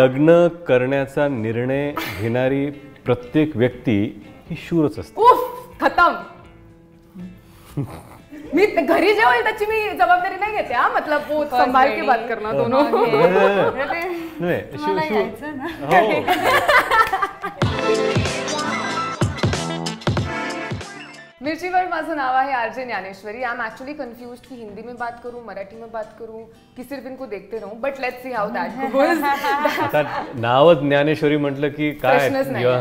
लग्न करण्याचा निर्णय घेणारी प्रत्येक व्यक्ती ही शूरच असते. उफ खतम. मी घरी जे होईल त्याची मी जबाबदारी नाही घेते हा मतलब वो संभाल के बात करना दोनों. नाही शू- शू- हो. मिर्ची वर्ल्ड माझं नाव आहे RJ Dnyaneshwari. I am actually confuse कि हिंदी में बात करूं मराठी में बात करूं कि सिर्फ इनको देखते रहूं. But let's see how that goes आता नावच ज्ञानेश्वरी म्हटलं की काय?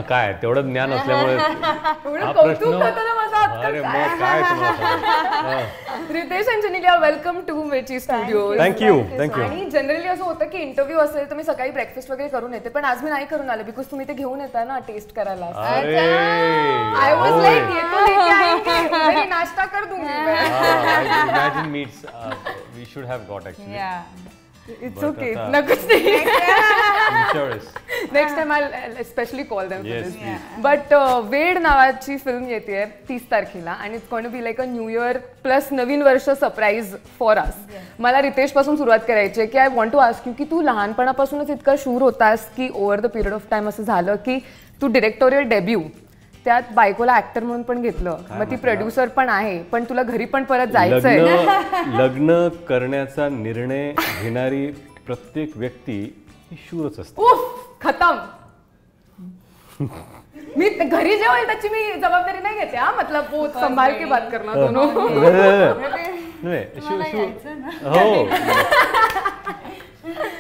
काय? तेवढं ज्ञान असल्यामुळे हा प्रश्न- अरे. मग काय? हा. Riteish Genelia welcome to Mirchi studio Thank you, thank you. आणि जनरली असं होतं की इंटरव्ह्यू असेल तर मी सकाळी ब्रेकफास्ट वगैरे करून येते पण आज मी नाही करून आले बिकॉज तुम्ही ते घेऊन येता ना टेस्ट करायला अरे आय वॉज. लाईक ये तो लेके आएंगे घरी नाश्ता कर दूंगी मैं हा, imagine meets, uh, we should have got actually. It's okay नकोच नाही. Next time I specially call them but Ved नावाची फिल्म येते तीस तारखेला आणि it's going be like a new year plus नवीन वर्ष सरप्राईज फॉर अस मला रितेशपासून सुरुवात करायची आहे की I want to ask you की तू लहानपणापासूनच इतका शूर होतास की over the period of time असं झालं की तू डिरेक्टोरियल डेब्यू त्यात बायकोला ऍक्टर म्हणून पण घेतलं. मग ती प्रोड्युसर पण आहे पण तुला घरी पण परत जायचंय. लग्न लग्न करण्याचा निर्णय घेणारी प्रत्येक व्यक्ती ही शूरच असते. खतम. मी घरी जे होईल त्याची मी जबाबदारी नाही घेते हा? मतलब वो संभाल के बात करना दोनों नाही शू- शू- हो.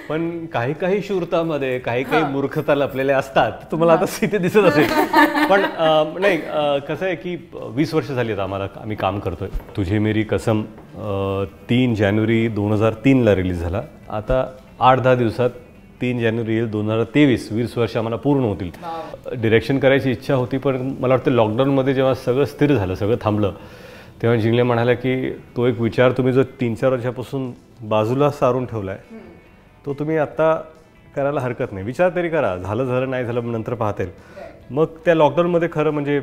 पण काही काही शूरतामध्ये काही काही मूर्खता लपलेल्या असतात. तुम्हाला आता तिथे दिसत असेल. पण नाही कसं आहे की वीस वर्ष झाली आहेत आम्हाला आम्ही काम करतोय. तुझे मेरी कसम तीन जानेवारी दोन हजार तीनला रिलीज झाला. आता आठ दहा दिवसात तीन जानेवारी दोन हजार तेवीस. वीस वर्ष आम्हाला पूर्ण होतील. डिरेक्शन करायची इच्छा होती पण मला वाटतं लॉकडाऊनमध्ये जेव्हा सगळं स्थिर झालं सगळं थांबलं तेव्हा जिंगले म्हणाला की तो एक विचार तुम्ही जो तीन चार वर्षापासून बाजूला सारून ठेवला आहे तो तुम्ही आत्ता करायला हरकत नाही. विचार तरी करा. झालं झालं नाही झालं मग नंतर पाहता येईल. मग त्या लॉकडाऊनमध्ये खरं म्हणजे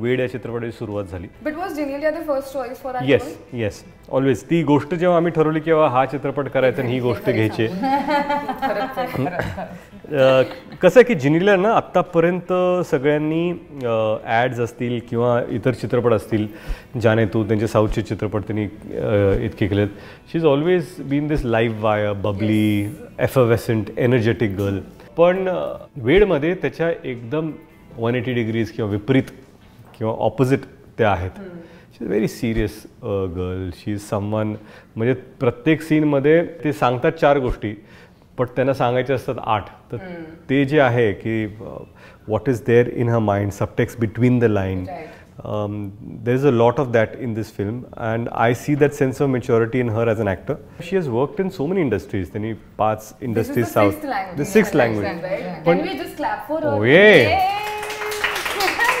वेड या चित्रपटाची सुरुवात झाली. But was first choice for yes yes always ती गोष्ट जेव्हा आम्ही ठरवली की बाबा हा चित्रपट करायचा आणि ही गोष्ट घ्यायची कसं आहे की जिनीला ना आत्तापर्यंत सगळ्यांनी ॲड्स असतील किंवा इतर चित्रपट असतील जाने तू त्यांचे साऊथचे चित्रपट त्यांनी इतके केलेत. She is always been this lively bubbly effervescent energetic girl पण अं, वेडमध्ये त्याच्या एकदम वन एटी डिग्रीज किंवा विपरीत किंवा ऑपोजिट त्या आहेत. She is very serious girl she is someone म्हणजे प्रत्येक सीनमध्ये ते सांगतात चार गोष्टी. पण त्यांना सांगायचे असतात आठ. तर ते जे आहे की what is there in her mind subtext between the line there is a lot of that in this film and I see that sense of maturity in her as an actor she has worked in so many industries त्यांनी पाच industries south the six language पण.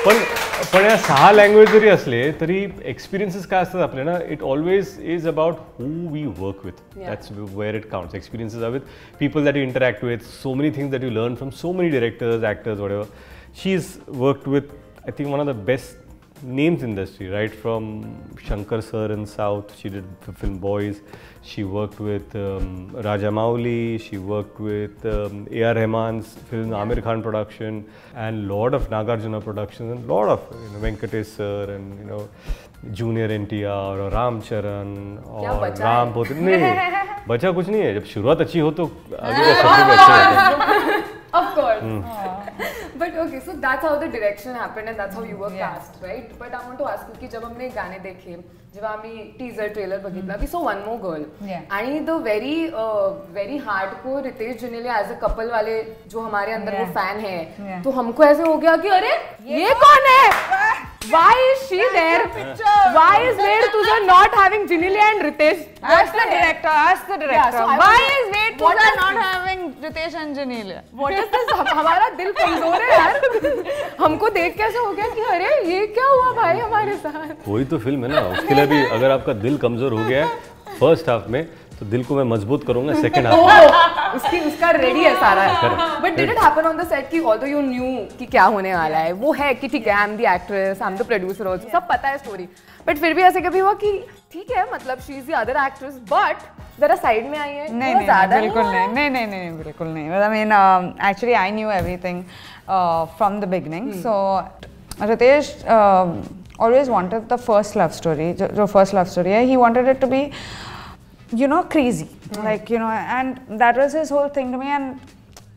पण पण या सहा language जरी असले तरी एक्सपिरियन्सेस काय असतात आपले ना it always is about who we work with that's where it counts experiences are with people that you interact with so many things that you learn from so many directors actors whatever she is worked with I think one of the best names industry, right? From Shankar sir in South, she did the film Boys. She worked with um, Rajamouli. She worked with um, A.R. Rahman's film Amir Khan production and lot of Nagarjuna productions and lot of you know, Venkatesh sir and you know Junior NTR or Ram Charan और बचा राम पोते नहीं बचा कुछ नहीं है जब शुरुआत अच्छी हो तो आगे का सब भी अच्छा होता है So that's how the direction happened and that's how you were cast, right? But I want to ask you की जब हमने गाणे देखे जेव्हा आम्ही टीजर ट्रेलर बघितला we saw one more girl. आणि द वेरी वेरी हार्ड को Riteish Genelia as a couple वाले जो हमारे अंदर वो. फैन है. तो हमको ऐसे हो गया कि अरे ये कौन है Why is she there? Why is Ved Tuja not having Jinelia and Ritesh? Ask the director. Ask the director. so Why is Wait what Pooja अंजनील। This? हम- हमारा दिल कमज़ोर है यार। हमको देख कैसे ऐसे हो गया कि अरे ये क्या हुआ भाई हमारे साथ? वही तो फ़िल्म है ना उसके लिए भी अगर आपका दिल कमज़ोर हो गया है फ़र्स्ट हाफ़ में तो दिल को मैं मज़बूत करूँगा सेकंड हाफ़ उसकी उसका रेडी है। सारा but did it happen on the set कि ऑल्दो यू न्यू कि क्या होने वाला है वो है कि ठीक है I am the actress I am the producer also सब पता है स्टोरी बट फिर भी ऐसे कभी हुआ कि ठीक है मतलब she is the other actress but जरा साइड में आई है नहीं नहीं ज़्यादा बिल्कुल नहीं। नहीं नहीं नहीं बिल्कुल नहीं। I mean actually I knew everything from the beginning so Riteish always wanted the first love story जो first love story है. He wanted it to be you know crazy like you know and that was his whole thing to me and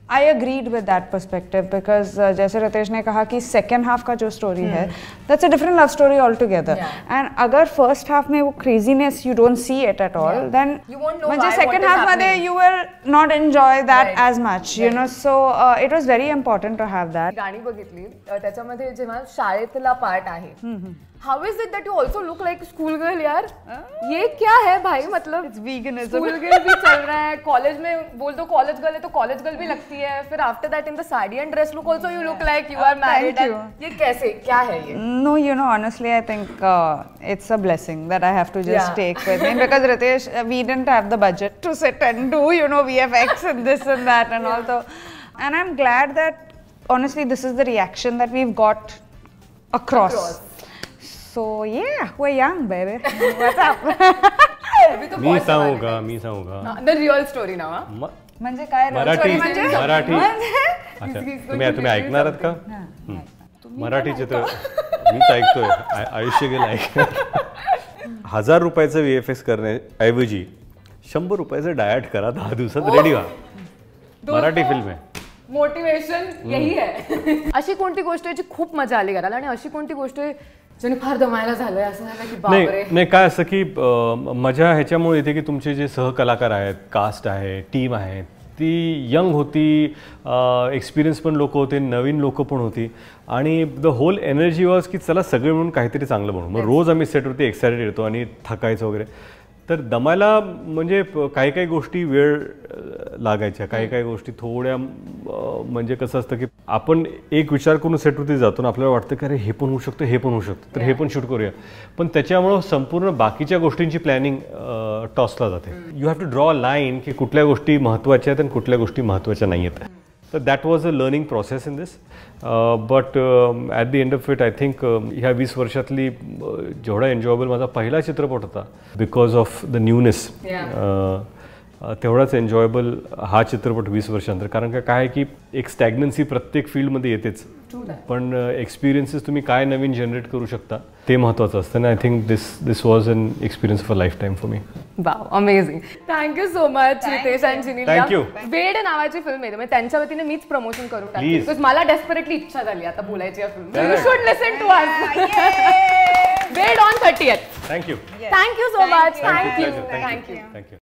I agreed with that perspective because uh, जैसे रितेश ने कहा कि second half का जो story है that's a different love story altogether Yeah. and अगर first half में वो craziness you don't see it at all Yeah. then You won't know म्हणजे why, second what is half मध्ये happening. you will not enjoy that Right. as much you know so uh, it was very important to have that गाणी बघितली अ, त्याच्यामध्ये जेव्हा शाळेतला part आहे how is it that you also look like school girl यार ये क्या है भाई मतलब It's veganism. स्कूल गर्ल भी चल रहा है कॉलेज में बोल दो कॉलेज गर्ल है तो कॉलेज गर्ल भी लगती है फिर after that in the sari and dress look also you look like you are married. ये कैसे क्या है ये No, you know, honestly, I think uh, it's a blessing that I have to just Yeah. take with me because Ritesh, uh, we didn't have the budget to sit and do, you know, VFX and this and that and all. So, and I'm glad that honestly, this is the reaction that we've got across. Across. So yeah, we're young, baby. What's up? मी सांगू का मी सांगू का the real story ना म्हणजे काय? मराठी म्हणजे? मराठी. म्हणजे? अच्छा तुम्ही तुम्ही ऐकणार आहात का. मराठी चित्र मीच ऐकतोय. आयुष्य गेलं ऐक. हजार रुपयाचं व्ही एफ एक्स करण्याऐवजी शंभर रुपयाचं डायट करा दहा दिवसात रेडी व्हा. मराठी फिल्म आहे. मोटिवेशन यही है अशी कोणती गोष्ट आहे जी खूप मजा आली करायला आणि अशी कोणती गोष्ट आहे फार दमायला झालंय असं झालं की नाही बापरे. नाही काय असं की मजा ह्याच्यामुळे येते की तुमचे जे सहकलाकार आहेत कास्ट आहे टीम आहे ती यंग होती एक्सपिरियन्स पण लोक होते नवीन लोक पण होती. आणि द होल एनर्जी वॉज की चला सगळे म्हणून काहीतरी चांगलं बनवू. मग रोज आम्ही सेटवरती एक्सायटेड येतो आणि थकायचं वगैरे. तर दमायला म्हणजे काही काही गोष्टी वेळ लागायच्या. काही काही गोष्टी थोड्या म्हणजे कसं असतं की आपण एक विचार करून सेटवरती जातो आणि आपल्याला वाटतं की अरे हे पण होऊ शकतं हे पण होऊ शकतं. तर हे पण शूट करूया. पण त्याच्यामुळं संपूर्ण बाकीच्या गोष्टींची प्लॅनिंग टॉसला जाते. You have to draw a line की कुठल्या गोष्टी महत्त्वाच्या आहेत आणि कुठल्या गोष्टी महत्त्वाच्या नाही आहेत. तर that was a learning process in this but at the end of it I think ह्या वीस वर्षातली जेवढा एन्जॉयबल माझा पहिला चित्रपट होता बिकॉज ऑफ द न्यूनेस तेवढाच एन्जॉयबल हा चित्रपट वीस वर्षानंतर. कारण का काय आहे की एक स्टॅग्नन्सी प्रत्येक फील्डमध्ये येतेच. पण एक्सपिरियन्सेस तुम्ही काय नवीन जनरेट करू शकता ते महत्त्वाचं असतं. आणि I think this this was an experience of a lifetime for me wow amazing thank you so much Riteish and Genelia Thank you. Ved नावाची फिल्म आहे. म्हणजे त्यांच्या वतीने मीच प्रमोशन करू Please. बिकॉज मला डेस्परेटली इच्छा झाली आता बोलायची या film you. Should listen to us Ved on thirty thank you thank you so much thank you. Thank you you.